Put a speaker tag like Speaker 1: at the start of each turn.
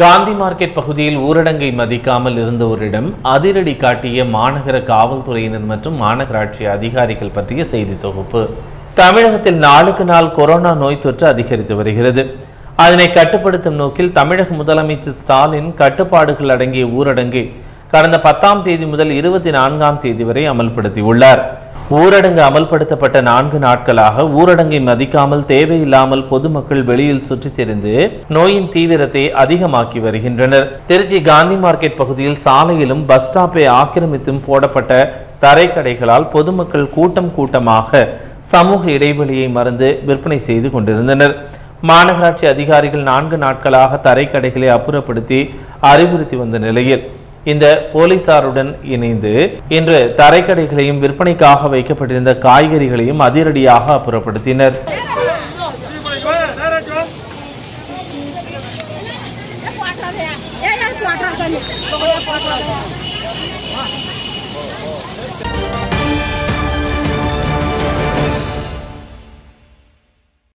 Speaker 1: Gandhi market பகுதியில் ஊரடங்கை மதிக்காமல் இருந்தவரிடம் அதிரடி காட்டிய மாநகர காவல்துறையினர் மற்றும் மாநகராட்சி அதிகாரிகள் பற்றிய செய்தி தொகுப்பு. தமிழகத்தில் நாளுக்கு நாள் கொரோனா நோய் தொற்று அதிகரித்து வருகிறது. அதனை கட்டுப்படுத்தும் நோக்கில் தமிழக முதலமைச்சர் ஸ்டாலின் கட்டுப்பாடுகள் அடங்கிய ஊரடங்கை கடந்த பத்தாம் தேதி முதல் இருபத்தி நான்காம் தேதி வரை அமல்படுத்தியுள்ளார். ஊரடங்கு அமல்படுத்தப்பட்ட நான்கு நாட்களாக ஊரடங்கை மதிக்காமல் தேவையில்லாமல் பொதுமக்கள் வெளியில் சுற்றித் திரிந்து நோயின் தீவிரத்தை அதிகமாக்கி வருகின்றனர். திருச்சி காந்தி மார்க்கெட் பகுதியில் சாலையிலும் பஸ் ஸ்டாப்பை ஆக்கிரமித்தும் போடப்பட்ட தரைக்கடைகளால் பொதுமக்கள் கூட்டம் கூட்டமாக சமூக இடைவெளியை மறந்து விற்பனை செய்து கொண்டிருந்தனர். மாநகராட்சி அதிகாரிகள் நான்கு நாட்களாக தரைக்கடைகளை அப்புறப்படுத்தி அறிவுறுத்தி வந்த நிலையில் இந்த போலீசாருடன் இணைந்து இன்று தரைக்கடைகளையும் விற்பனைக்காக வைக்கப்பட்டிருந்த காய்கறிகளையும் அதிரடியாக அப்புறப்படுத்தினர்.